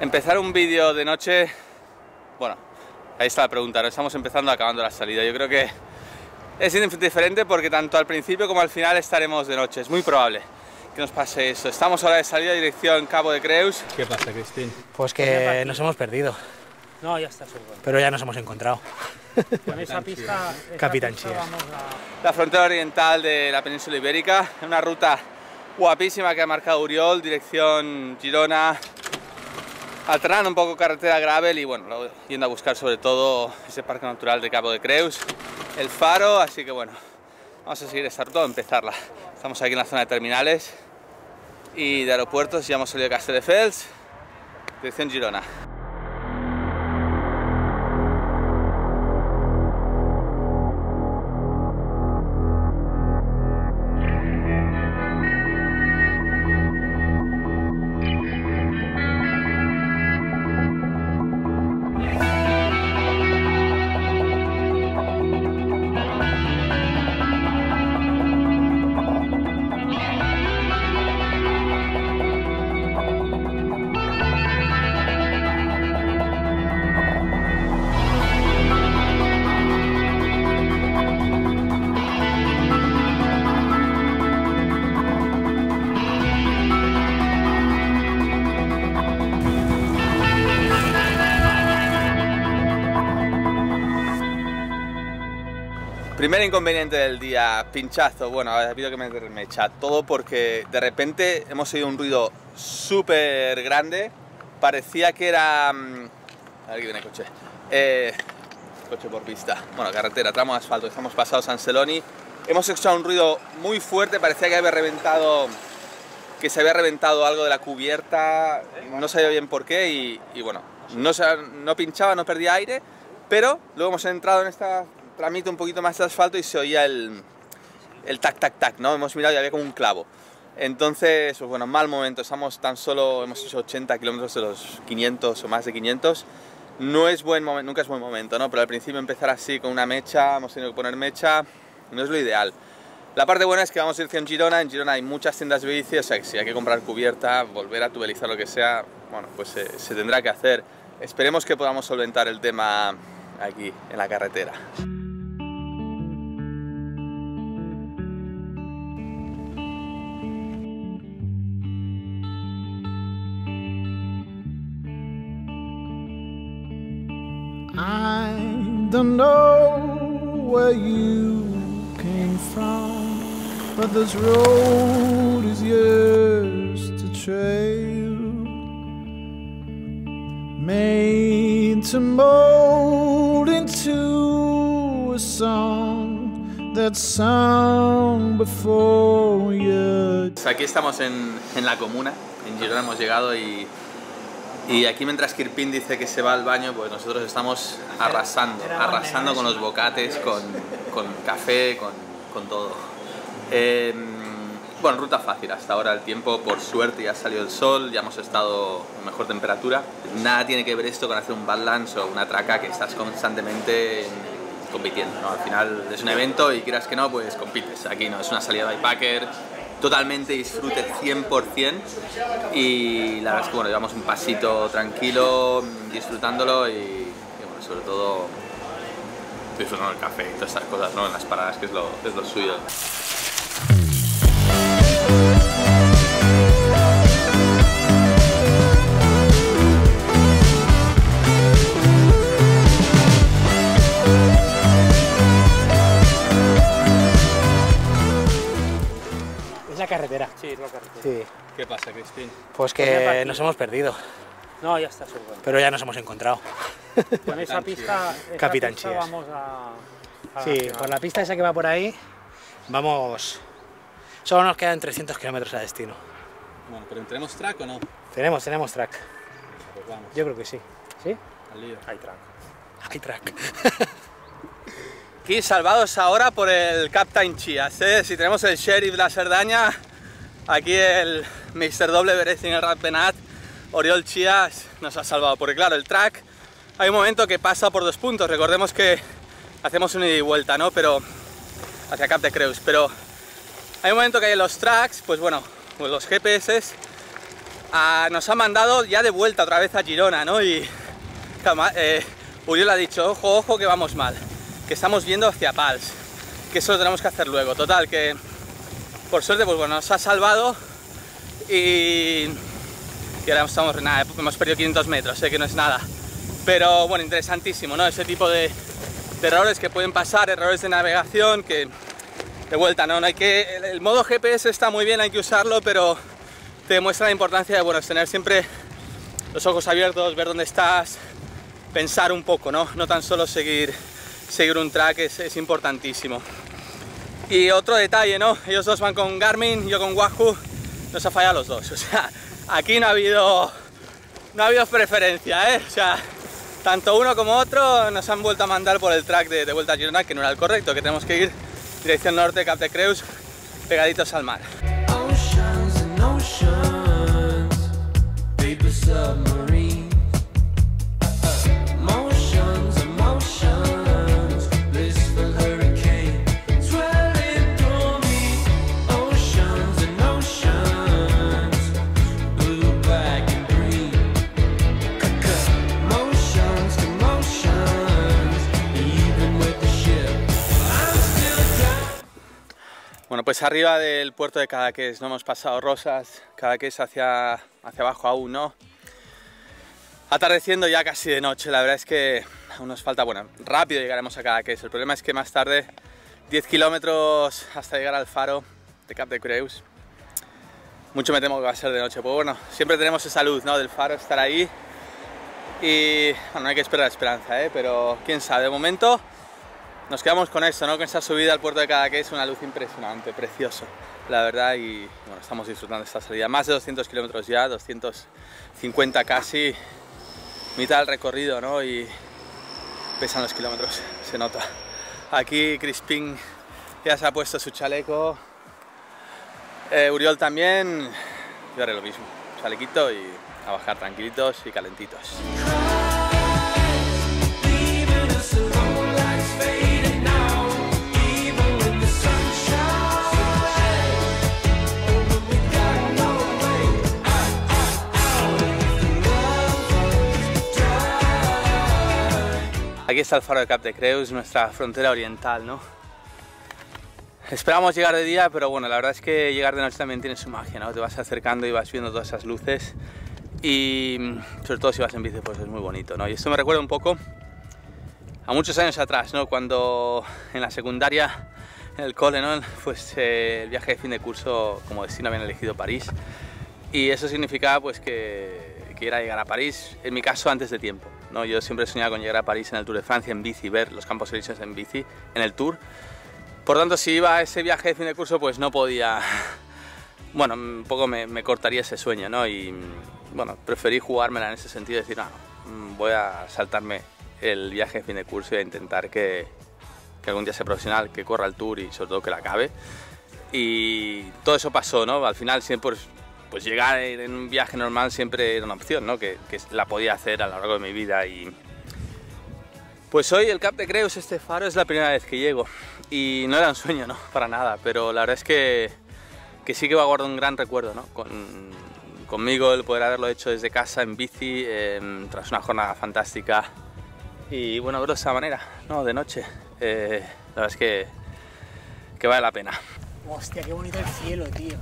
Empezar un vídeo de noche, bueno, ahí está la pregunta, no estamos empezando acabando la salida. Yo creo que es indiferente porque tanto al principio como al final estaremos de noche, es muy probable que nos pase eso. Estamos ahora de salida dirección Cabo de Creus. ¿Qué pasa, Cristín? Pues que nos hemos perdido, No, ya está seguro. pero ya nos hemos encontrado. Con esa pista, esa Capitán pista Chías. vamos a- La frontera oriental de la península ibérica, una ruta guapísima que ha marcado Uriol, dirección Girona, alternando un poco carretera gravel y bueno, yendo a buscar sobre todo ese parque natural de Cabo de Creus, el faro, así que bueno, vamos a seguir esta ruta, empezarla. Estamos aquí en la zona de terminales y de aeropuertos, ya hemos salido de Castelldefels, dirección Girona. Primer inconveniente del día, pinchazo. Bueno, ha habido que meter mecha. Todo porque de repente hemos oído un ruido súper grande. Parecía que era. mm, A ver viene el coche. Eh, coche por pista. Bueno, carretera, tramo de asfalto. Estamos pasados San Celoni. Hemos escuchado un ruido muy fuerte. Parecía que había reventado. Que se había reventado algo de la cubierta. No sabía bien por qué. Y, bueno, no, no pinchaba, no perdía aire. Pero luego hemos entrado en esta tramita un poquito más de asfalto y se oía el, el tac, tac, tac, ¿no? Hemos mirado y había como un clavo. Entonces, pues bueno, mal momento. Estamos tan solo, hemos hecho 80 kilómetros de los 500 o más de 500. No es buen momento, nunca es buen momento, ¿no? Pero al principio empezar así con una mecha, hemos tenido que poner mecha, no es lo ideal. La parte buena es que vamos a dirección Girona, en Girona hay muchas tiendas de bici, o sea que si hay que comprar cubierta, volver a tubelizar lo que sea, bueno, pues se, se tendrá que hacer. Esperemos que podamos solventar el tema aquí, en la carretera. Know where you came from, but this road is yours to trail. Made to mold into a song that sung before you. Pues Aquí estamos en, en la comuna, en Girona hemos llegado y, y aquí mientras Kirpin dice que se va al baño, pues nosotros estamos arrasando, arrasando con los bocates, con, con café, con, con todo. Eh, bueno, ruta fácil hasta ahora, el tiempo por suerte ya ha salido el sol, ya hemos estado en mejor temperatura. Nada tiene que ver esto con hacer un balance o una traca que estás constantemente compitiendo, ¿no? Al final es un evento y quieras que no, pues compites. Aquí no, es una salida de bikepacker, totalmente disfrute 100% y la verdad es que bueno, llevamos un pasito tranquilo, disfrutándolo y, bueno, sobre todo disfrutando del café y todas estas cosas, ¿no? En las paradas, que es lo, es lo suyo. Pues Pues que nos hemos perdido, No, ya está seguro. pero ya nos hemos encontrado. Con esa pista, esa Capitán pista vamos a... a Sí, por la pista esa que va por ahí, vamos... Solo nos quedan 300 kilómetros a destino. Bueno, pero ¿entremos track o no? Tenemos, tenemos track. Pues vamos, Yo creo que sí. ¿Sí? al lío. Hay track. Hay track. Aquí salvados ahora por el Captain Chias, ¿eh? Si tenemos el Sheriff La Cerdaña, aquí el Mr. Doble Berezin el Ratpenat, Oriol Chias nos ha salvado. Porque claro, el track hay un momento que pasa por dos puntos. Recordemos que hacemos una ida y vuelta, ¿no? Pero hacia Cap de Creus. Pero hay un momento que hay en los tracks, pues bueno, los GPS ah, nos ha mandado ya de vuelta otra vez a Girona, ¿no? Y eh, Uriol ha dicho, ojo, ojo, que vamos mal, que estamos viendo hacia Pals, que eso lo tenemos que hacer luego. Total, que por suerte, pues bueno, nos ha salvado y, ahora estamos, nada, hemos perdido 500 metros, sé que no es nada. Pero bueno, interesantísimo, ¿no? Ese tipo de, errores que pueden pasar, errores de navegación, que de vuelta, ¿no? no hay que, el, modo GPS está muy bien, hay que usarlo, pero te demuestra la importancia de, bueno, tener siempre los ojos abiertos, ver dónde estás, pensar un poco, ¿no? No tan solo seguir, seguir un track, es importantísimo. Y otro detalle, ¿no? Ellos dos van con Garmin, yo con Wahoo, nos ha fallado los dos. O sea, aquí no ha habido, no ha habido preferencia, ¿eh? O sea, tanto uno como otro nos han vuelto a mandar por el track de, vuelta a Girona, que no era el correcto, que tenemos que ir dirección norte, Cap de Creus, pegaditos al mar. Pues arriba del puerto de Cadaqués, no hemos pasado Rosas, Cadaqués hacia, hacia abajo aún, ¿no? Atardeciendo ya casi de noche, la verdad es que aún nos falta, bueno, rápido llegaremos a Cadaqués. El problema es que más tarde, 10 kilómetros hasta llegar al faro de Cap de Creus. Mucho me temo que va a ser de noche, pues bueno, siempre tenemos esa luz, ¿no? Del faro, estar ahí. Y bueno, no hay que esperar esperanza, ¿eh? Pero quién sabe, de momento nos quedamos con esto, ¿no? Con esa subida al puerto de Cadaqués, una luz impresionante, precioso, la verdad, y bueno, estamos disfrutando de esta salida. Más de 200 kilómetros ya, 250 casi, mitad del recorrido, ¿no? Y pesan los kilómetros, se nota. Aquí Crispin ya se ha puesto su chaleco, eh, Uriol también, yo haré lo mismo, chalequito y a bajar tranquilitos y calentitos. Aquí está el faro de Cap de Creus, nuestra frontera oriental, ¿no? Esperamos llegar de día, pero bueno, la verdad es que llegar de noche también tiene su magia, ¿no? Te vas acercando y vas viendo todas esas luces y mm, sobre todo si vas en bici pues es muy bonito, ¿no? Y esto me recuerda un poco a muchos años atrás, ¿no? Cuando en la secundaria, en el cole, ¿no? Pues eh, el viaje de fin de curso como destino habían elegido París y eso significaba pues que, que era llegar a París, en mi caso antes de tiempo, ¿no? Yo siempre he soñado con llegar a París en el Tour de Francia en bici, ver los Campos Elíseos en bici, en el Tour. Por tanto, si iba a ese viaje de fin de curso, pues no podía... Bueno, un poco me, me cortaría ese sueño, ¿no? Y bueno, preferí jugármela en ese sentido, decir, no, no, voy a saltarme el viaje de fin de curso y a intentar que, que algún día sea profesional, que corra el Tour y sobre todo que la acabe. Y todo eso pasó, ¿no? Al final siempre, pues, llegar en un viaje normal siempre era una opción, ¿no? Que, que la podía hacer a lo largo de mi vida y... Pues hoy el Cap de Creus, este faro, es la primera vez que llego y no era un sueño, ¿no? Para nada, pero la verdad es que, que sí que va a guardar un gran recuerdo, ¿no? Con, conmigo el poder haberlo hecho desde casa en bici, em, tras una jornada fantástica y bueno, verlo de esa manera, ¿no? De noche. Eh, la verdad es que, que vale la pena. Hostia, qué bonito el cielo, tío.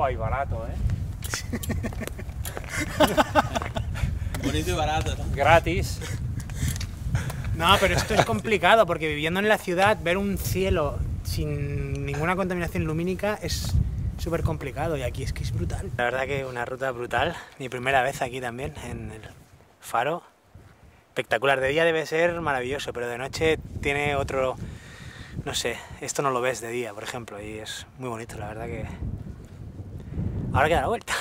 Guay, barato, ¿eh? Bonito y barato, ¿no? Gratis. No, pero esto es complicado porque viviendo en la ciudad, ver un cielo sin ninguna contaminación lumínica es súper complicado y aquí es que es brutal. La verdad que una ruta brutal. Mi primera vez aquí también, en el faro. Espectacular. De día debe ser maravilloso, pero de noche tiene otro... No sé, esto no lo ves de día, por ejemplo, y es muy bonito, la verdad que... Ahora queda la vuelta.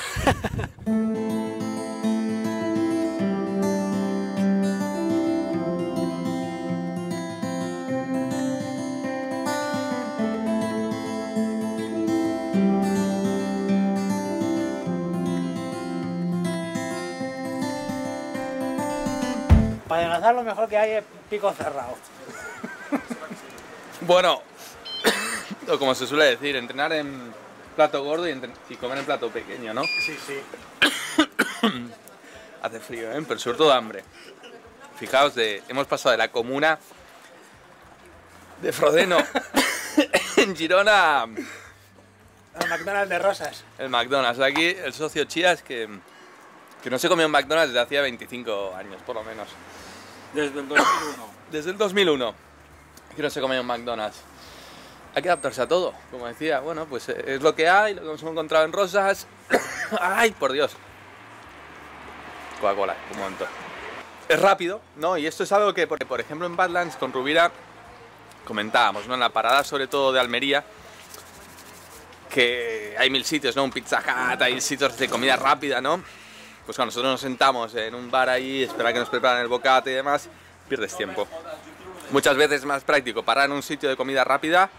Para adelgazar lo mejor que hay es pico cerrado. Bueno, como se suele decir, entrenar en plato gordo y, entre- y comer en plato pequeño, ¿no? Sí, sí. Hace frío, ¿eh? Pero sobre todo hambre. Fijaos, de, hemos pasado de la comuna de Frodeno en Girona El McDonald's de Rosas. el McDonald's. Aquí el socio Chías que, que no se comió un McDonald's desde hacía 25 años, por lo menos. Desde el 2001. Desde el 2001 que no se comía un McDonald's. Hay que adaptarse a todo, como decía. Bueno, pues eh, es lo que hay, lo que hemos encontrado en Rosas. ¡Ay, por Dios! Coca-Cola, un momento. Es rápido, ¿no? Y esto es algo que, por, ejemplo, en Badlands con Rubira comentábamos, ¿no? En la parada, sobre todo de Almería, que hay mil sitios, ¿no? Un Pizza hay sitios de comida rápida, ¿no? Pues cuando nosotros nos sentamos en un bar ahí, esperar que nos preparen el bocate y demás, pierdes tiempo. Muchas veces es más práctico parar en un sitio de comida rápida,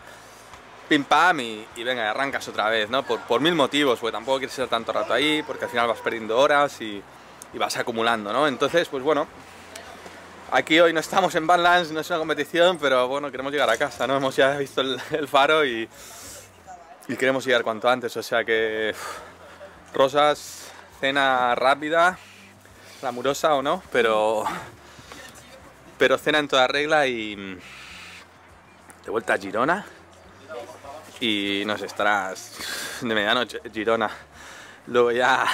pim pam y, venga, arrancas otra vez, ¿no? Por, por mil motivos, porque tampoco quieres estar tanto rato ahí, porque al final vas perdiendo horas y, vas acumulando, ¿no? Entonces, pues bueno, aquí hoy no estamos en Badlands, no es una competición, pero bueno, queremos llegar a casa, ¿no? Hemos ya visto el, faro y, y queremos llegar cuanto antes, o sea que Rosas, cena rápida, glamurosa o no, pero pero cena en toda regla y de vuelta a Girona y nos estarás de medianoche Girona. Luego ya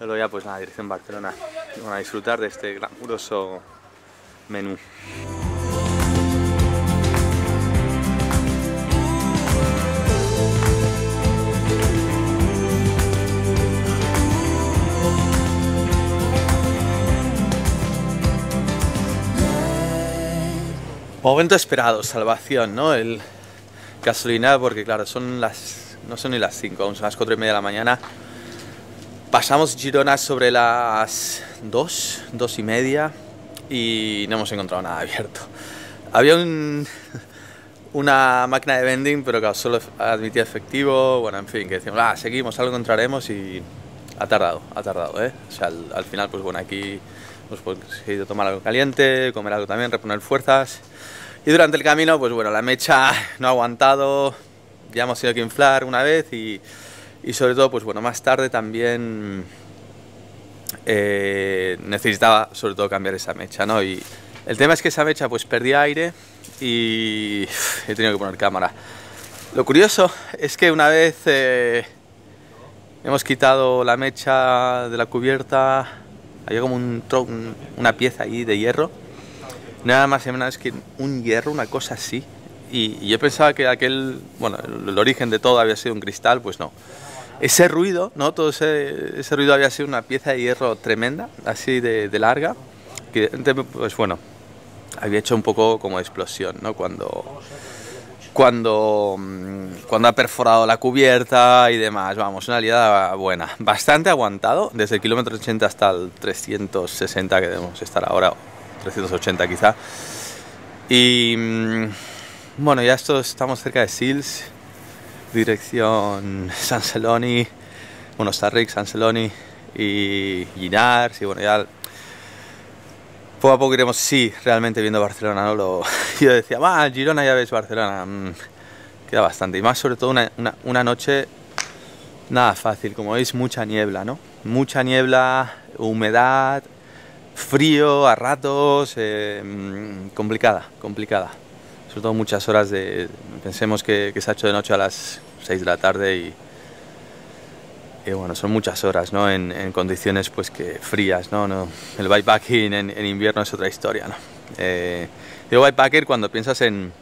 luego ya pues nada, dirección Barcelona. Bueno, a disfrutar de este glamuroso menú. Momento esperado, salvación, ¿no? El gasolina, porque claro, son las. no son ni las 5, aún son las 4 y media de la mañana. Pasamos Girona sobre las 2, 2 y media y no hemos encontrado nada abierto. Había un, una máquina de vending, pero claro, solo admitía efectivo. Bueno, en fin, que decimos, ah, seguimos, algo encontraremos y ha tardado, ha tardado, ¿eh? O sea, al, al final, pues bueno, aquí hemos conseguido tomar algo caliente, comer algo también, reponer fuerzas. Y durante el camino, pues bueno, la mecha no ha aguantado, ya hemos tenido que inflar una vez y, y sobre todo, pues bueno, más tarde también eh, necesitaba sobre todo cambiar esa mecha, ¿no? Y el tema es que esa mecha pues perdía aire y he tenido que poner cámara. Lo curioso es que una vez eh, hemos quitado la mecha de la cubierta, había como un una pieza ahí de hierro, nada más y menos que un hierro, una cosa así. Y, yo pensaba que aquel, bueno, el, origen de todo había sido un cristal, pues no. Ese ruido, ¿no? Todo ese, ese ruido había sido una pieza de hierro tremenda, así de, larga, que pues bueno, había hecho un poco como explosión, ¿no? Cuando, cuando, mm, cuando ha perforado la cubierta y demás, vamos, una liada buena. Bastante aguantado, desde el kilómetro 80 hasta el 360 que debemos estar ahora, 380 quizá. Y mm, bueno, ya esto, estamos cerca de Sils, dirección San Celoni, bueno, Starrick, San Celoni y Ginars, y bueno, ya poco a poco iremos, sí, realmente viendo Barcelona, ¿no? Yo decía, va, Girona ya ves Barcelona, mm, queda bastante, y más sobre todo una, una, una noche nada fácil, como veis, mucha niebla, ¿no? Mucha niebla, humedad, frío a ratos, eh, complicada, complicada. Sobre todo muchas horas de... Pensemos que, que se ha hecho de noche a las 6 de la tarde y, y bueno, son muchas horas, ¿no? En, en condiciones pues que frías, ¿no? no el bikepacking en, en invierno es otra historia, ¿no? Eh, digo cuando piensas en,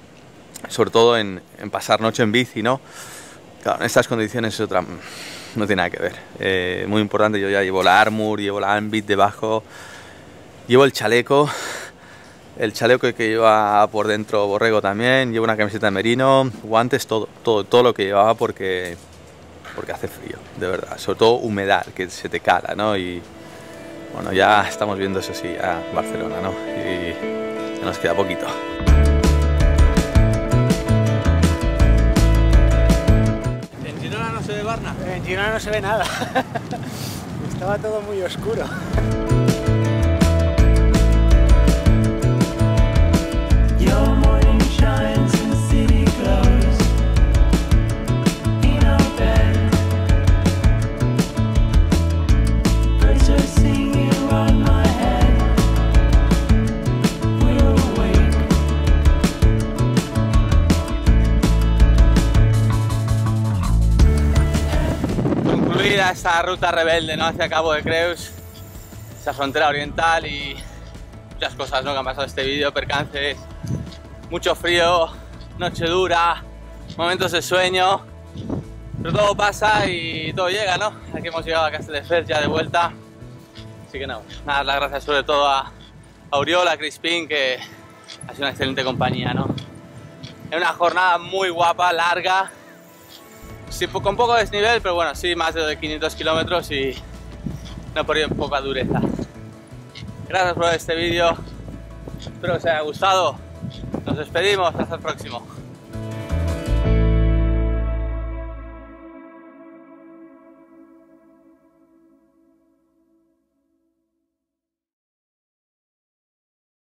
sobre todo en, en pasar noche en bici, ¿no? Claro, en estas condiciones es otra, no tiene nada que ver. Eh, muy importante, yo ya llevo la Armour, llevo la Ambit debajo, llevo el chaleco, el chaleco que lleva por dentro Borrego también, llevo una camiseta de merino, guantes, todo, todo, todo lo que llevaba porque, porque hace frío, de verdad. Sobre todo humedad, que se te cala, ¿no? Y bueno, ya estamos viendo eso sí, a Barcelona, ¿no? Y ya nos queda poquito. En Girona no se ve Barna. En Girona no se ve nada. Estaba todo muy oscuro. Esta ruta rebelde, ¿no? Hacia Cabo de Creus, esa frontera oriental y muchas cosas, ¿no? Que han pasado este vídeo, percances, mucho frío, noche dura, momentos de sueño, pero todo pasa y todo llega, ¿no? Aquí hemos llegado a Castelldefels ya de vuelta, así que no, nada, las gracias sobre todo a Auriol, a Crispin, que ha sido una excelente compañía, ¿no? Es una jornada muy guapa, larga, sí, po- con poco desnivel, pero bueno, sí, más de 500 kilómetros y no por poca dureza. Gracias por este vídeo, espero que os haya gustado. Nos despedimos, hasta el próximo.